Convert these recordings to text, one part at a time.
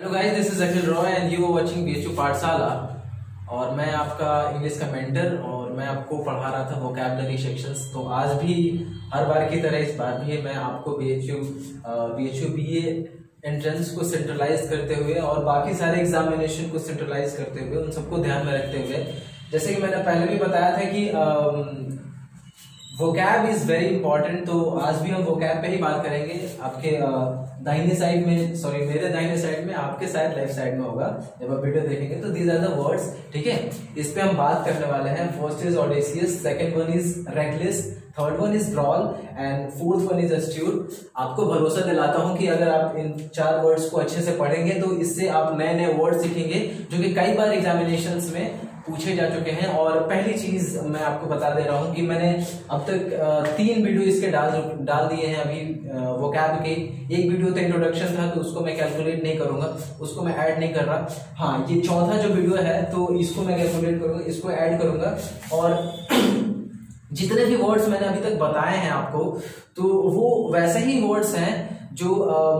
Hello guys this is Akhil Roy and you are watching BHU Pathshala और मैं आपका English का mentor और मैं आपको पढ़ा रहा था वोकैबलरी सेक्शंस तो आज भी हर बार की तरह इस बार भी मैं आपको बीएचयू बीएचयू बीए एंट्रेंस को सेंट्रलाइज करते हुए और बाकी सारे एग्जामिनेशन को सेंट्रलाइज करते हुए, उन सबको ध्यान में रखते हुए। जैसे कि मैंने पहले भी बताया था कि वोकैब इज़ वेरी इंपॉर्टेंट तो आज भी हम वोकैब पे ही बात करेंगे। आपके दाहिने साइड में सॉरी मेरे दाहिने साइड में, आपके शायद लेफ़्ट साइड में होगा। जब आप वीडियो देखेंगे तो दीज आर द वर्ड्स ठीक है? इस पे हम बात करने वाले हैं। First is audacious second one is reckless third one is brawl and fourth one is astute आपको भरोसा दिलाता हूँ कि अगर आप इन चार वर्ड्स को अच्छे से पढ़ेंगे तो इससे आप नए नए वर्ड सीखेंगे, जो कि कई बार एग्जामिनेशन में पूछे जा चुके हैं। और पहली चीज़ मैं आपको बता दे रहा हूँ कि मैंने अब तक तीन वीडियो इसके डाल डाल दिए हैं अभी वो कैब के। एक वीडियो तो इंट्रोडक्शन था तो उसको मैं कैलकुलेट नहीं करूँगा, उसको मैं ऐड नहीं कर रहा। हाँ ये चौथा जो वीडियो है तो इसको मैं कैलकुलेट करूँगा, इसको ऐड करूँगा। और जितने भी वर्ड्स मैंने अभी तक बताए हैं आपको तो वो वैसे ही वर्ड्स हैं जो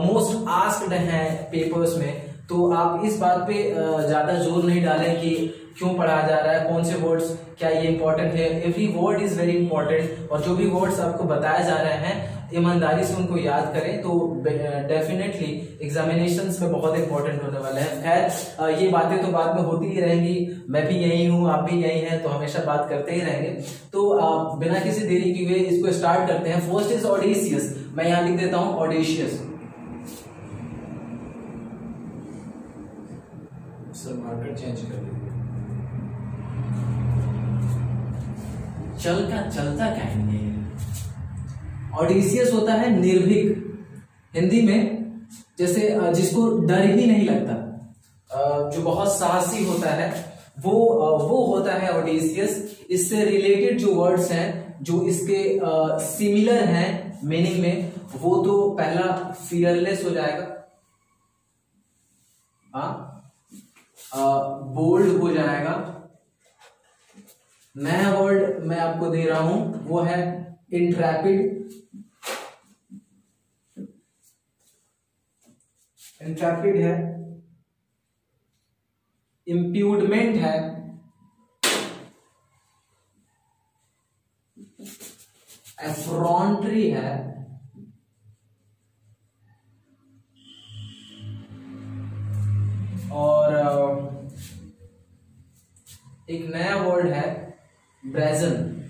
मोस्ट आस्क्ड हैं पेपर्स में। तो आप इस बात पे ज़्यादा ज़ोर नहीं डालें कि क्यों पढ़ाया जा रहा है, कौन से वर्ड्स क्या ये इंपॉर्टेंट है? Every word is very important और जो भी वर्ड्स आपको बताए जा रहे हैं, ईमानदारी से उनको याद करें तो डेफिनेटली एग्जामिनेशन में बहुत इंपॉर्टेंट होने वाले हैं। खैर ये बातें तो बाद में होती ही रहेंगी। मैं भी यही हूँ, आप भी यही हैं तो हमेशा बात करते ही रहेंगे। तो बिना किसी देरी के इसको स्टार्ट करते हैं। फ़र्स्ट इज़ ऑडिशियस मैं यहाँ लिख देता हूँ ऑडिशियस सर चेंज कर दीजिए चलता चलता कहेंगे। ऑडिसियस होता है निर्भीक। हिंदी में जैसे जिसको डर ही नहीं लगता जो बहुत साहसी होता है, वो वो होता है ऑडिसियस इससे रिलेटेड जो वर्ड्स हैं, जो इसके सिमिलर हैं मीनिंग में, वो तो पहला फियरलेस हो जाएगा। बोल्ड हो जाएगा। नया वर्ड मैं आपको दे रहा हूँ, वो है इंट्रैपिड इंट्रैपिड है इंप्यूडमेंट है एफ्रॉन्ट्री है, और एक नया वर्ड है brazen.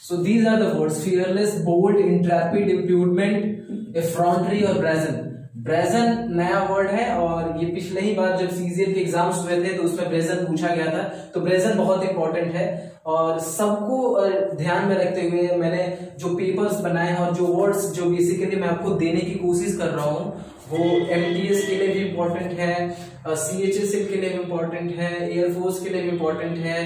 So these are the words fearless, bold, intrepid, impudent, effrontery और brazen. ब्रेजन नया वर्ड है और ये पिछले ही बार जब सीजीएल के एग्ज़ाम्स हुए थे तो उसमें ब्रेजन पूछा गया था तो ब्रेजन बहुत इंपॉर्टेंट है और सबको ध्यान में रखते हुए मैंने जो पेपर्स बनाए हैं और जो वर्ड्स जो बेसिकली मैं आपको देने की कोशिश कर रहा हूँ, वो एम के लिए भी इम्पोर्टेंट है सी एच एस के लिए भी इम्पोर्टेंट है एयरफोर्स के लिए भी इम्पोर्टेंट है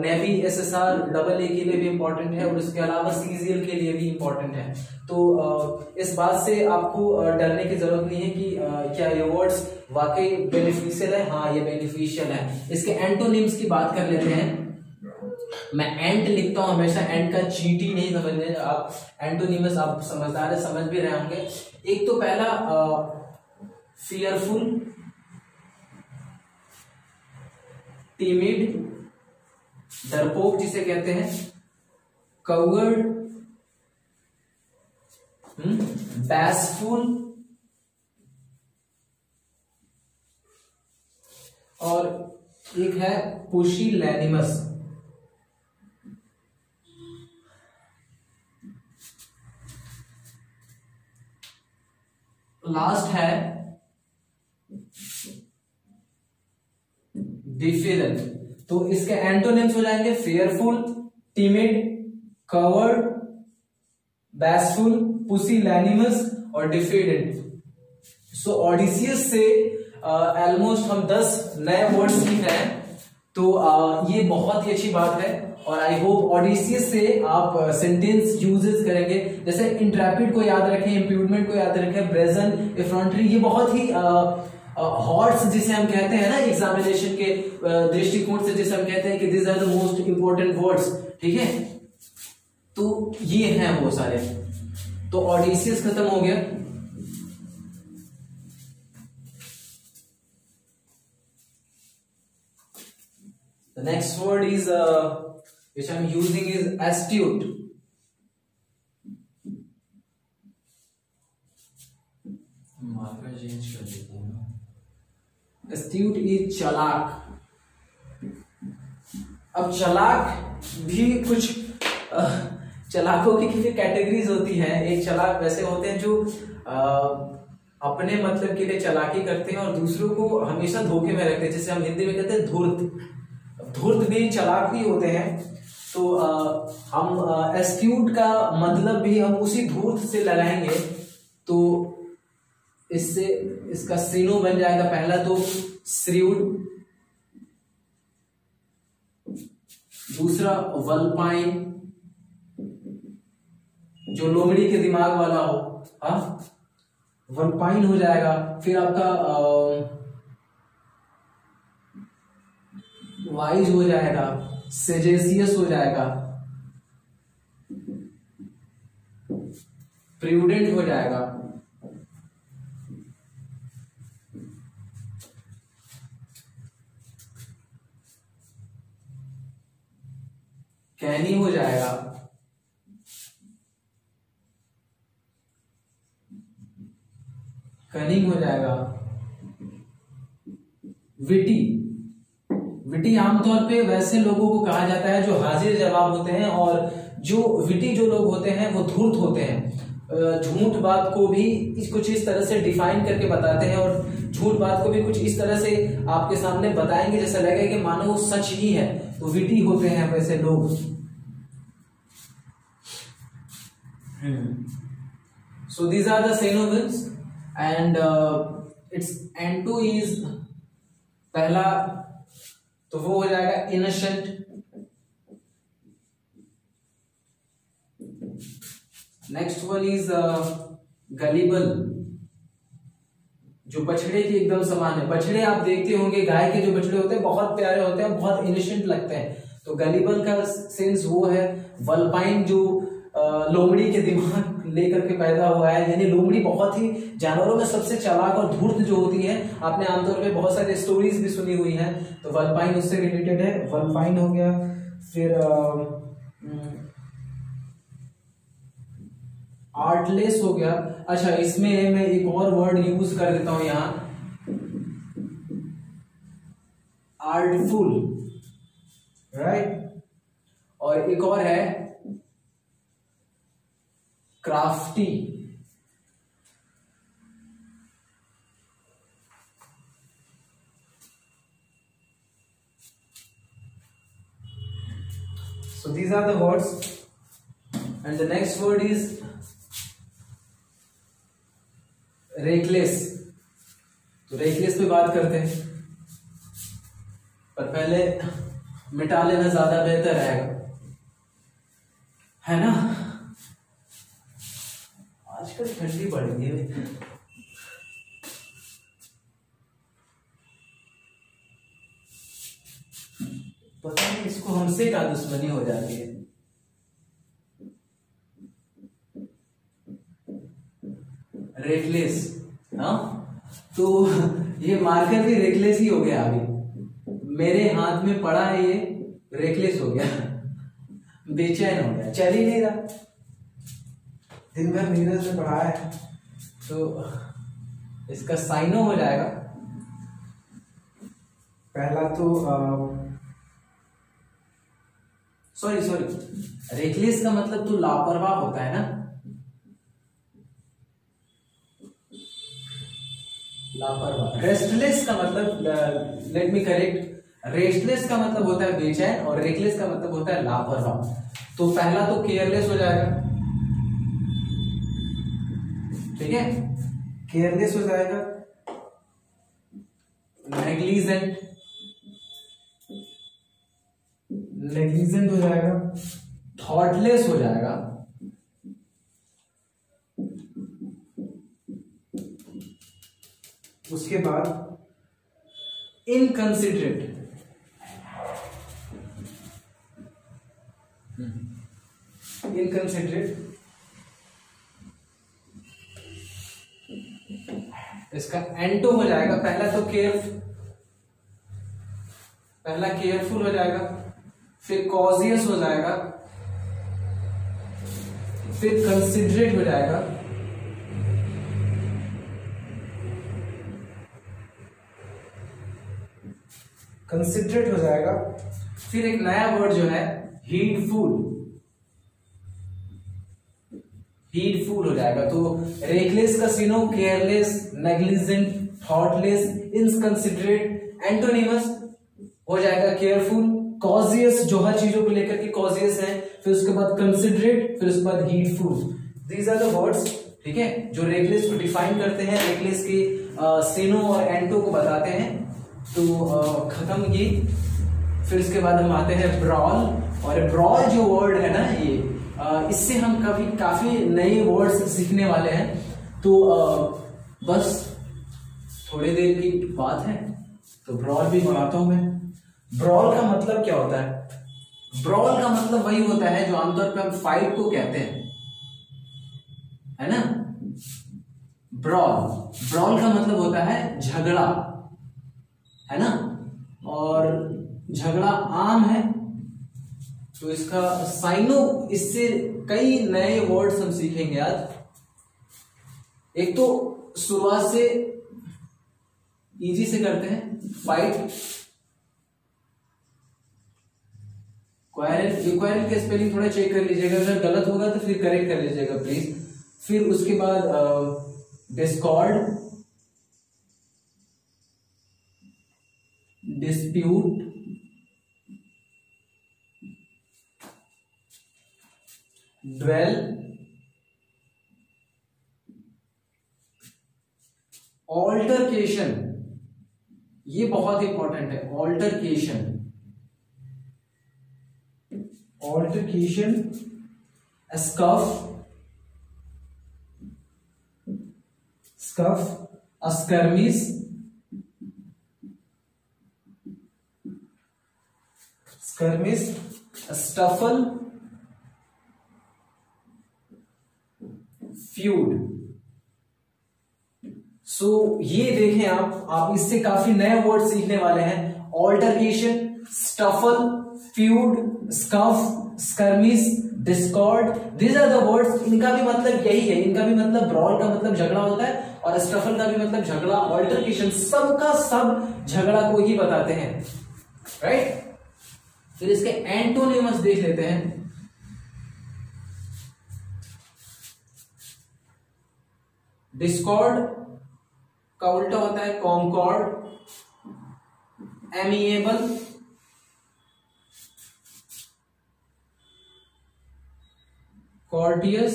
navy S S R double A के लिए भी इम्पोर्टेंट है और उसके अलावा सीजीएल के लिए भी इम्पोर्टेंट है। तो इस बात से आपको डरने की ज़रूरत नहीं है कि क्या ये वर्ड्स वाकई बेनिफिशियल है? हाँ ये बेनिफिशियल है। इसके एंटोनिम्स की बात कर लेते हैं। मैं एंट लिखता हूँ, हमेशा एंट का चीटी नहीं समझने, आप एंटोनिमस आप समझदार है, समझ भी रहे होंगे। एक तो पहला फियरफुल टीमिड डरपोक जिसे कहते हैं कवर्ड बैसफुल और एक है पुशी लैनिमस लास्ट है डिफिडेंट तो इसके एंटोनिम्स हो जाएँगे fearful timid coward bashful pusillanimous और डिफिडेंट सो ऑडिसियस से ऑलमोस्ट हम 10 नए वर्ड सीख रहे हैं। तो uh, ये बहुत ही अच्छी बात है। और आई होप ऑडिसियस से आप uh, सेंटेंस यूजेस करेंगे। जैसे इंट्रेपिड को याद रखें इम्प्यूडमेंट को याद रखें ब्रेजन इफ्रॉन्ट्री ये बहुत ही uh, uh, हॉर्स जिसे हम कहते हैं ना एग्जामिनेशन के दृष्टिकोण से जिसे हम कहते हैं कि this are the most important words ठीक है? तो ये हैं वो सारे। तो ऑडिसियस खत्म हो गया। Next word is which I'm using is astute. Marker change कर देता हूँ astute is चालाक। अब चालाक भी कुछ चलाकों की कितनी कैटेगरीज होती हैं। एक चलाक वैसे होते हैं जो अ, अपने मतलब के लिए चलाकी करते हैं और दूसरों को हमेशा धोखे में रखते हैं। जैसे हम हिंदी में कहते हैं धूर्त। धूर्त भी चलाक भी होते हैं। तो अ, हम एस्क्यूट का मतलब भी हम उसी धूर्त से लगाएँगे। तो इससे इसका सीनो बन जाएगा पहला तो श्रीउड दूसरा वलपाइन जो लोमड़ी के दिमाग वाला हो हाँ वलपाइन हो जाएगा। फिर आपका वाइज हो जाएगा। सेजेसियस हो जाएगा। प्रूडेंट हो जाएगा। कैनी हो जाएगा। कनिंग हो जाएगा। विटी। विटी आमतौर पे वैसे लोगों को कहा जाता है जो हाजिर जवाब होते हैं और जो विटी जो लोग होते हैं वो धूर्त होते हैं। झूठ बात को भी इस कुछ इस तरह से डिफाइन करके बताते हैं और झूठ बात को भी कुछ इस तरह से आपके सामने बताएँगे जैसा लगेगा कि मानो वो सच ही है। तो विटी होते हैं वैसे लोग। these are the synonyms and uh, its N2 is पहला तो वो हो जाएगा innocent next one is gullible जो बछड़े के एकदम समान है। बछड़े आप देखते होंगे, गाय के जो बछड़े होते हैं, बहुत प्यारे होते हैं, बहुत इनिशेंट लगते हैं। तो गलीबल का सेंस वो है। वल्पाइन जो लोमड़ी के दिमाग लेकर के पैदा हुआ है। यानी लोमड़ी बहुत ही जानवरों में सबसे चालाक और धूर्त जो होती है, आपने आमतौर पे बहुत सारी स्टोरीज भी सुनी हुई हैं। तो वल्पाइन उससे रिलेटेड है। वल्पाइन हो गया। फिर आर्टलेस हो गया। अच्छा इसमें मैं एक और वर्ड यूज़ कर देता हूँ यहाँ। आर्टफुल राइट और एक और है crafty. So these are the words. And the next word is reckless तो रेकलेस पे बात करते हैं। पर पहले मिटा लेना ज़्यादा बेहतर रहेगा। है ना? आजकल ठंडी बढ़ गई है पता नहीं, इसको हमसे क्या दुश्मनी हो जाती है। रेकलेस हाँ? तो ये मार्कर भी रेकलेस ही हो गया अभी। मेरे हाथ में पड़ा है ये रेकलेस हो गया। बेचैन हो गया। चल ही नहीं रहा। दिन भर नीरज से पढ़ा है तो इसका साइनो हो जाएगा। पहला तो सॉरी सॉरी रेकलेस का मतलब तो लापरवाह होता है ना? लापरवाह। रेस्टलेस का मतलब लेट मी करेक्ट रेस्टलेस का मतलब होता है बेचैन और रेकलेस का मतलब होता है लापरवाह। तो पहला तो केयरलेस हो जाएगा। ठीक है? केयरलेस हो जाएगा। नेग्लिजेंट नेग्लिजेंट हो जाएगा। थॉटलेस हो जाएगा। उसके बाद इनकंसिडरेट इनकंसिडरेट इसका एंटो हो जाएगा। पहला तो केयर पहला केयरफुल हो जाएगा, फिर कॉजियस हो जाएगा, फिर कंसिडरेट हो जाएगा। कंसिडरेट हो जाएगा। फिर एक नया वर्ड जो है हीडफुल हीडफुल हो जाएगा। तो रेकलेस का synonym careless negligent thoughtless inconsiderate antonyms हो जाएगा केयरफुल कॉजियस जो हर चीज़ों को लेकर के कॉजियस है, फिर उसके बाद कंसिडरेट फिर उसके बाद heedful these are the words ठीक है, जो रेकलेस को डिफाइन करते हैं रेकलेस के सीनो और एंटो को बताते हैं। तो खत्म ये। फिर उसके बाद हम आते हैं ब्रॉल और ब्रॉल जो वर्ड है ना ये इससे हम कभी काफ़ी नए वर्ड्स सीखने वाले हैं। तो बस थोड़ी देर की बात है तो ब्रॉल भी बनाता हूँ मैं। ब्रॉल का मतलब क्या होता है? ब्रॉल का मतलब वही होता है जो आमतौर पर हम फाइट को कहते हैं। है ना? ब्रॉल ब्रॉल का मतलब होता है झगड़ा। है ना? और झगड़ा आम है तो इसका साइनो इससे कई नए वर्ड्स हम सीखेंगे आज। एक तो शुरुआत से इजी से करते हैं फाइट क्वारल क्वारल के स्पेलिंग थोड़ा चेक कर लीजिएगा, अगर गलत होगा तो फिर करेक्ट कर लीजिएगा प्लीज़ फिर उसके बाद डिस्कॉर्ड डिस्प्यूट ड्वेल ऑल्टरकेशन ये बहुत इंपॉर्टेंट है altercation altercation scuff scuff skirmish skirmish. Stuffle feud so so, ये देखें आप आप इससे काफ़ी नए वर्ड सीखने वाले हैं. Altercation scuffle feud scuff skirmish discord this are the words इनका भी मतलब यही है. इनका भी मतलब ब्रॉड का मतलब झगड़ा होता है और स्टफल का भी मतलब झगड़ा. ऑल्टरकेशन सबका सब झगड़ा को ही बताते हैं. राइट? फिर इसके एंटोनिमस देख लेते हैं. डिस्कॉर्ड का उल्टा होता है concord amiable. Courteous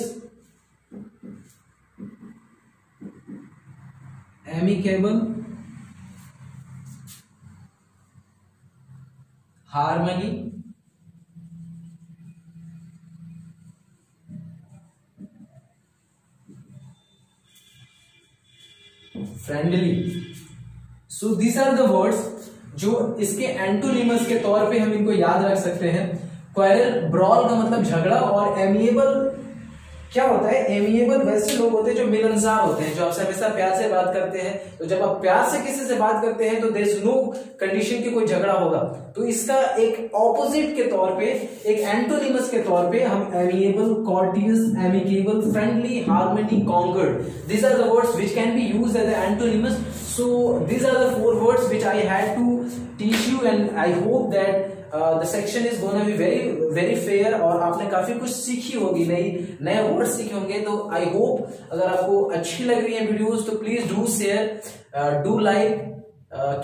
amicable. Harmony friendly so these are the words जो इसके एंटोनिमस के तौर पे हम इनको याद रख सकते हैं। क्वारल ब्रॉल का मतलब झगड़ा और एमिएबल क्या होता है? एमिएबल वैसे लोग होते हैं जो मिलनसार होते हैं, जो आपसे हमेशा प्यार से बात करते हैं। तो जब आप प्यार से किसी से बात करते हैं तो देर इज़ नो कंडीशन की कोई झगड़ा होगा। तो इसका एक ऑपोजिट के तौर पे, एक एंटोनिमस के तौर पे हम amiable courteous amicable friendly harmony concord these are the words which can be use as antonyms so these are the four words which I had to teach you and I hope that the section is gonna be very very fair और आपने काफ़ी कुछ सीखी होगी, नई, नए word सीखे होंगे तो आई होप अगर आपको अच्छी लग रही है वीडियोस तो please do share do like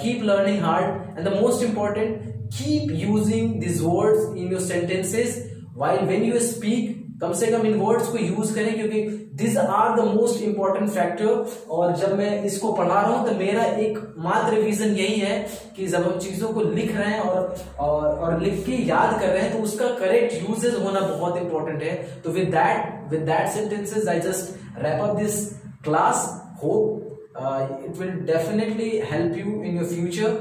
keep learning hard and the most important keep using this words in your sentences while when you speak कम से कम इन वर्ड्स को यूज़ करें क्योंकि this are the most important factor और जब मैं इसको पढ़ा रहा हूँ तो मेरा एक मात्र विजन यही है कि जब हम चीज़ों को लिख रहे हैं और और, और लिख के याद कर रहे हैं तो उसका करेक्ट यूजेज होना बहुत इंपॉर्टेंट है। तो with that with that sentences I just wrap up this class hope it will definitely help you in your future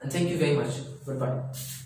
thank you very much good bye